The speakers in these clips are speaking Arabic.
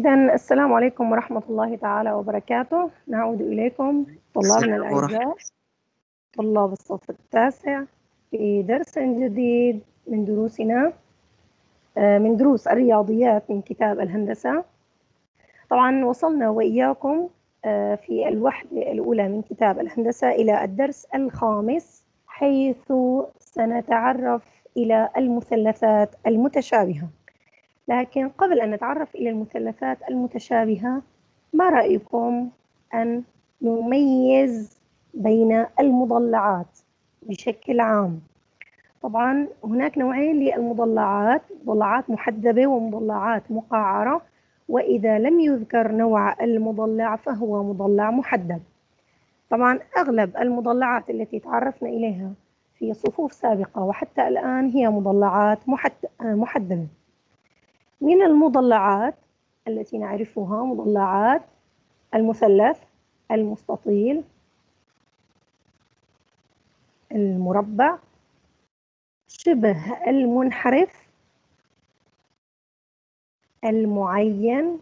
إذا السلام عليكم ورحمة الله تعالى وبركاته. نعود إليكم طلابنا الأعزاء. طلاب الصف التاسع في درس جديد من دروسنا آه، من دروس الرياضيات من كتاب الهندسة. طبعا وصلنا وإياكم آه، في الوحدة الأولى من كتاب الهندسة إلى الدرس الخامس حيث سنتعرف إلى المثلثات المتشابهة. لكن قبل أن نتعرف إلى المثلثات المتشابهة ما رأيكم أن نميز بين المضلعات بشكل عام؟ طبعا هناك نوعين للمضلعات مضلعات محدبة ومضلعات مقعرة وإذا لم يذكر نوع المضلع فهو مضلع محدب. طبعا أغلب المضلعات التي تعرفنا إليها في صفوف سابقة وحتى الآن هي مضلعات محدبة. من المضلعات التي نعرفها مضلعات المثلث المستطيل المربع شبه المنحرف المعين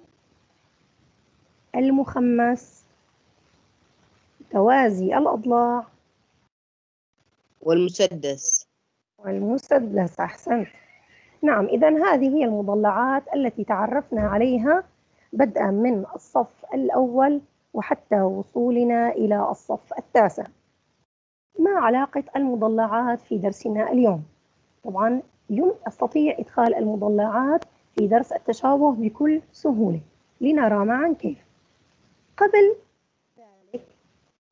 المخمس توازي الأضلاع. والمسدس. والمسدس أحسنت. نعم إذا هذه هي المضلعات التي تعرفنا عليها بدءا من الصف الأول وحتى وصولنا إلى الصف التاسع ما علاقة المضلعات في درسنا اليوم؟ طبعا اليوم أستطيع إدخال المضلعات في درس التشابه بكل سهولة لنرى معا كيف قبل ذلك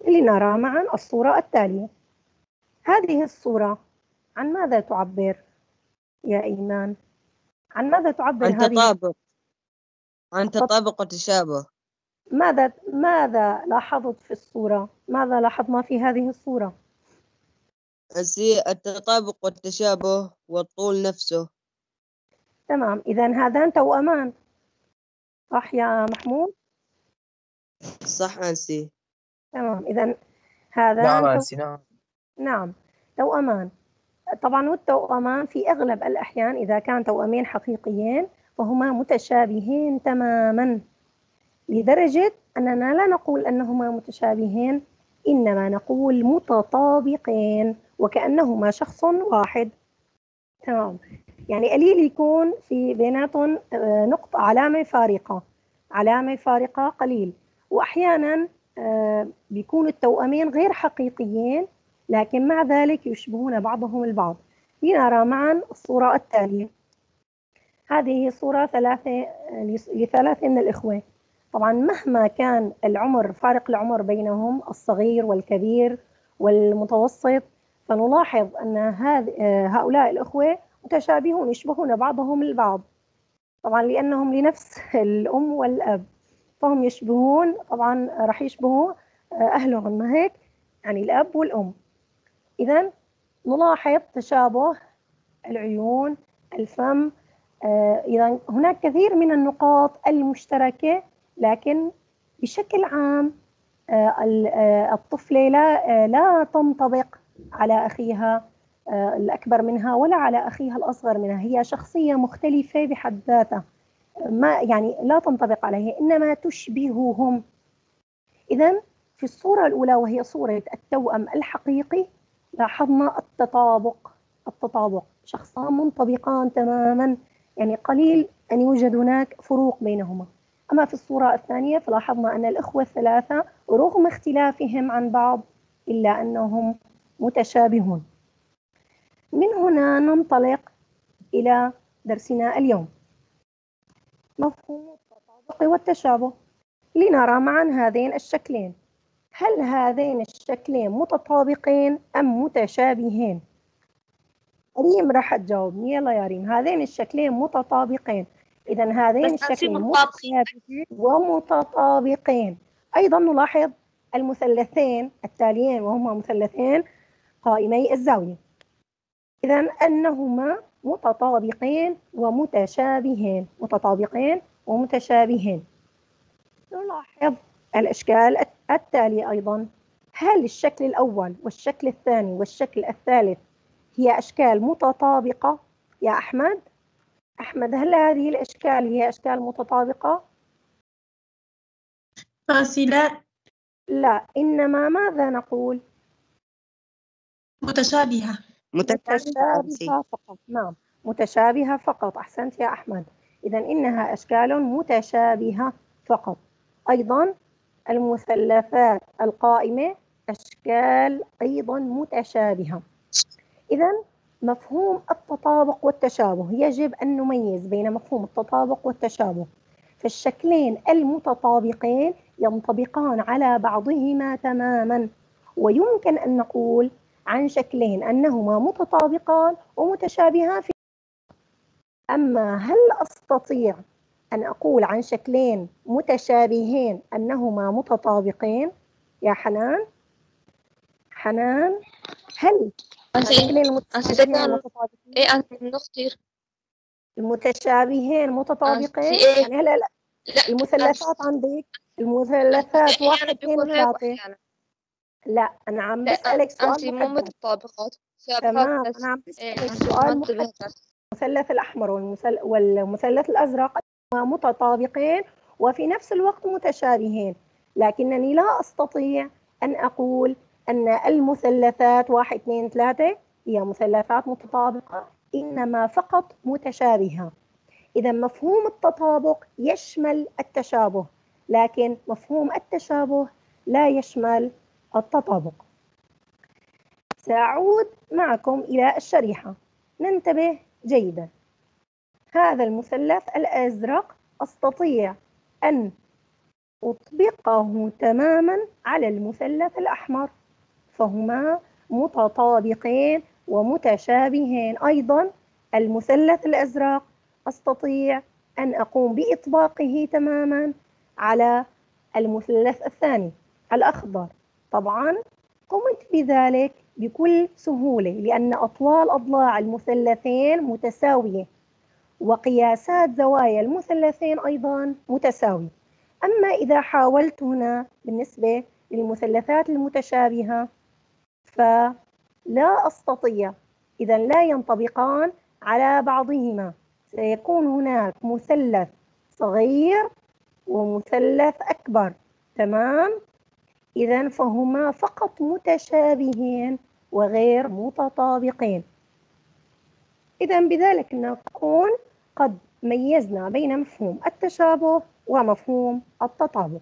لنرى معا الصورة التالية هذه الصورة عن ماذا تعبر؟ يا إيمان. عن ماذا تعبر عن هذه تطابق عن تطابق وتشابه ماذا ماذا لاحظت في الصورة؟ ماذا لاحظنا في هذه الصورة؟ التطابق والتشابه والطول نفسه. تمام إذا هذان توأمان صح يا محمود؟ صح أنسي. تمام إذا هذان نعم. أنسي نعم. نعم توأمان طبعا والتوأمان في أغلب الأحيان إذا كان توأمين حقيقيين فهما متشابهين تماما لدرجة أننا لا نقول أنهما متشابهين إنما نقول متطابقين وكأنهما شخص واحد. تمام. يعني قليل يكون في بيناتهم آه، نقطة علامة فارقة. علامة فارقة قليل. وأحيانا آه، بيكون التوأمين غير حقيقيين لكن مع ذلك يشبهون بعضهم البعض. لنرى معا الصورة التالية. هذه صورة ثلاثة لثلاثة من الإخوة. طبعا مهما كان العمر فارق العمر بينهم الصغير والكبير والمتوسط فنلاحظ أن هؤلاء الإخوة متشابهون يشبهون بعضهم البعض. طبعا لأنهم لنفس الأم والأب. فهم يشبهون طبعا راح يشبهوا أهلهم. ما هيك؟ يعني الأب والأم. إذا نلاحظ تشابه العيون الفم إذا هناك كثير من النقاط المشتركة لكن بشكل عام الطفلة لا لا تنطبق على أخيها الأكبر منها ولا على أخيها الأصغر منها هي شخصية مختلفة بحد ذاتها. ما يعني لا تنطبق عليه إنما تشبههم. إذا في الصورة الأولى وهي صورة التوأم الحقيقي لاحظنا التطابق. التطابق. شخصان منطبقان تماما. يعني قليل أن يوجد هناك فروق بينهما. أما في الصورة الثانية فلاحظنا أن الإخوة الثلاثة رغم اختلافهم عن بعض إلا أنهم متشابهون. من هنا ننطلق إلى درسنا اليوم. مفهوم التطابق والتشابه. لنرى معا هذين الشكلين. هل هذين الشكلين متطابقين أم متشابهين؟ ريم راح تجاوبني يلا يا ريم. هذين الشكلين متطابقين. إذا هذين الشكلين متطابقين. متشابهين ومتطابقين. أيضا نلاحظ المثلثين التاليين وهما مثلثين قائمي الزاوية. إذا أنهما متطابقين ومتشابهين. متطابقين ومتشابهين. نلاحظ الأشكال التالية أيضا. هل الشكل الأول والشكل الثاني والشكل الثالث هي أشكال متطابقة؟ يا أحمد. أحمد هل هذه الأشكال هي أشكال متطابقة؟ فاصلة لا. إنما ماذا نقول؟ متشابهة. متشابهة فقط. نعم. متشابهة فقط. أحسنت يا أحمد. إذا إنها أشكال متشابهة فقط. أيضا المثلثات القائمة أشكال أيضا متشابهة. إذا مفهوم التطابق والتشابه يجب أن نميز بين مفهوم التطابق والتشابه فالشكلين المتطابقين ينطبقان على بعضهما تماما ويمكن أن نقول عن شكلين أنهما متطابقان ومتشابهان في أما هل أستطيع أن أقول عن شكلين متشابهين أنهما متطابقين؟ يا حنان. حنان هل الشكلين نختار المتشابهين متطابقين؟ إيه؟ يعني هلا لا المثلثات عندك؟ المثلثات واحد اثنين ثلاثة لا أنا عم بسألك أنت سؤال مو محدد متطابقات. تمام أنا عم إيه بسألك أنت ما سؤال المثلث الأحمر والمثل والمثلث الأزرق متطابقين وفي نفس الوقت متشابهين. لكنني لا أستطيع أن أقول أن المثلثات واحد اثنين ثلاثة هي مثلثات متطابقة إنما فقط متشابهة. إذا مفهوم التطابق يشمل التشابه لكن مفهوم التشابه لا يشمل التطابق. سأعود معكم إلى الشريحة. ننتبه جيدا. هذا المثلث الأزرق أستطيع أن أطبقه تماما على المثلث الأحمر. فهما متطابقين ومتشابهين. أيضا المثلث الأزرق أستطيع أن أقوم بإطباقه تماما على المثلث الثاني الأخضر. طبعا قمت بذلك بكل سهولة لأن أطوال أضلاع المثلثين متساوية. وقياسات زوايا المثلثين أيضا متساوية. أما إذا حاولت هنا بالنسبة للمثلثات المتشابهة فلا أستطيع. إذا لا ينطبقان على بعضهما. سيكون هناك مثلث صغير ومثلث أكبر. تمام؟ إذا فهما فقط متشابهين وغير متطابقين. إذا بذلك نكون قد ميزنا بين مفهوم التشابه ومفهوم التطابق.